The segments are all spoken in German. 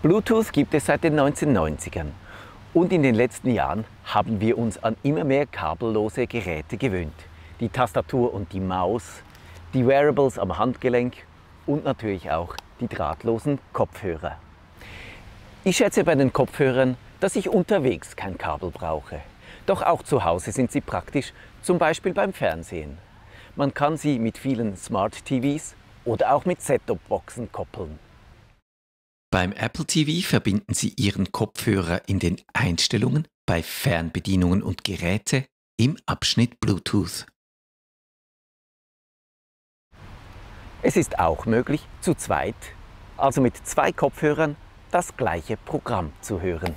Bluetooth gibt es seit den 1990ern und in den letzten Jahren haben wir uns an immer mehr kabellose Geräte gewöhnt. Die Tastatur und die Maus, die Wearables am Handgelenk und natürlich auch die drahtlosen Kopfhörer. Ich schätze bei den Kopfhörern, dass ich unterwegs kein Kabel brauche. Doch auch zu Hause sind sie praktisch, zum Beispiel beim Fernsehen. Man kann sie mit vielen Smart TVs oder auch mit Set-Top-Boxen koppeln. Beim Apple TV verbinden Sie Ihren Kopfhörer in den Einstellungen bei Fernbedienungen und Geräte im Abschnitt Bluetooth. Es ist auch möglich, zu zweit, also mit zwei Kopfhörern, das gleiche Programm zu hören.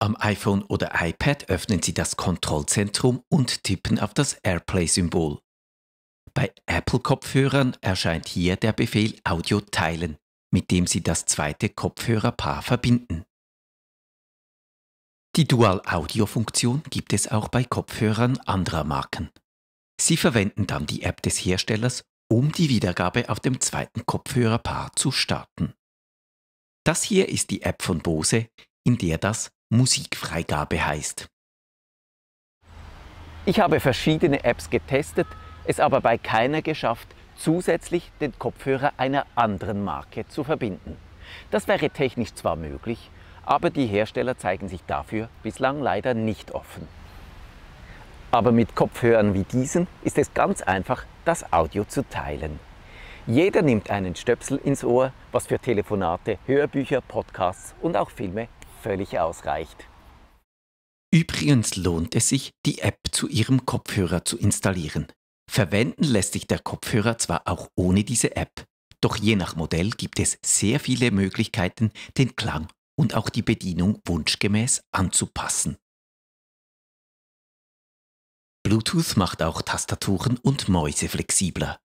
Am iPhone oder iPad öffnen Sie das Kontrollzentrum und tippen auf das AirPlay-Symbol. Bei Apple-Kopfhörern erscheint hier der Befehl Audio teilen mit dem Sie das zweite Kopfhörerpaar verbinden. Die Dual-Audio-Funktion gibt es auch bei Kopfhörern anderer Marken. Sie verwenden dann die App des Herstellers, um die Wiedergabe auf dem zweiten Kopfhörerpaar zu starten. Das hier ist die App von Bose, in der das Musikfreigabe heißt. Ich habe verschiedene Apps getestet, es aber bei keiner geschafft, zusätzlich den Kopfhörer einer anderen Marke zu verbinden. Das wäre technisch zwar möglich, aber die Hersteller zeigen sich dafür bislang leider nicht offen. Aber mit Kopfhörern wie diesen ist es ganz einfach, das Audio zu teilen. Jeder nimmt einen Stöpsel ins Ohr, was für Telefonate, Hörbücher, Podcasts und auch Filme völlig ausreicht. Übrigens lohnt es sich, die App zu Ihrem Kopfhörer zu installieren. Verwenden lässt sich der Kopfhörer zwar auch ohne diese App, doch je nach Modell gibt es sehr viele Möglichkeiten, den Klang und auch die Bedienung wunschgemäß anzupassen. Bluetooth macht auch Tastaturen und Mäuse flexibler.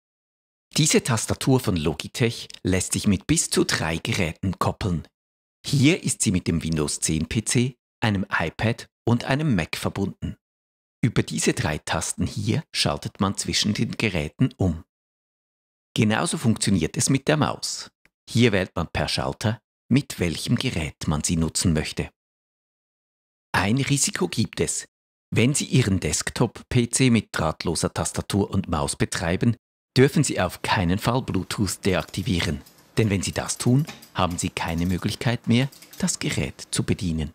Diese Tastatur von Logitech lässt sich mit bis zu drei Geräten koppeln. Hier ist sie mit dem Windows 10 PC, einem iPad und einem Mac verbunden. Über diese drei Tasten hier schaltet man zwischen den Geräten um. Genauso funktioniert es mit der Maus. Hier wählt man per Schalter, mit welchem Gerät man sie nutzen möchte. Ein Risiko gibt es. Wenn Sie Ihren Desktop-PC mit drahtloser Tastatur und Maus betreiben, dürfen Sie auf keinen Fall Bluetooth deaktivieren, denn wenn Sie das tun, haben Sie keine Möglichkeit mehr, das Gerät zu bedienen.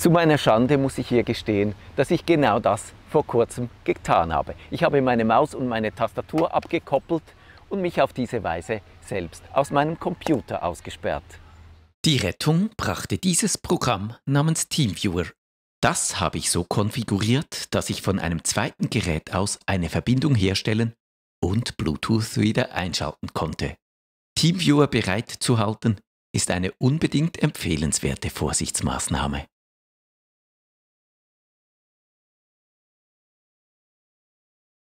Zu meiner Schande muss ich hier gestehen, dass ich genau das vor kurzem getan habe. Ich habe meine Maus und meine Tastatur abgekoppelt und mich auf diese Weise selbst aus meinem Computer ausgesperrt. Die Rettung brachte dieses Programm namens TeamViewer. Das habe ich so konfiguriert, dass ich von einem zweiten Gerät aus eine Verbindung herstellen und Bluetooth wieder einschalten konnte. TeamViewer bereitzuhalten ist eine unbedingt empfehlenswerte Vorsichtsmaßnahme.